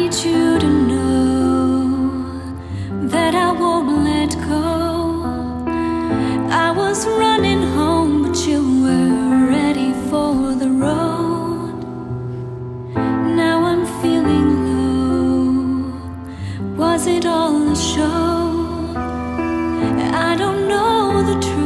need you to know that I won't let go. I was running home, but you were ready for the road. Now I'm feeling low. Was it all a show? I don't know the truth.